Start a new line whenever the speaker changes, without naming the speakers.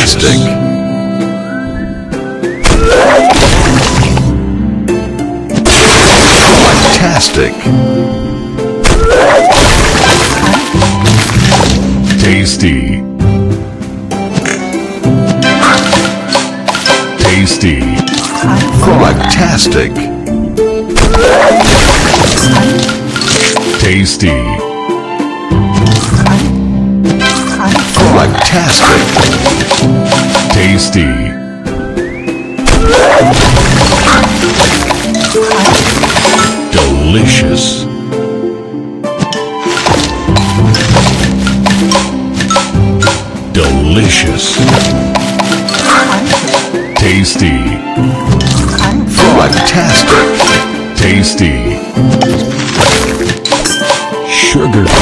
Fantastic. Fantastic. Tasty. Tasty. Fantastic. Tasty. Fantastic. Tasty. Delicious. Delicious. Tasty. Fantastic. Tasty. Sugar.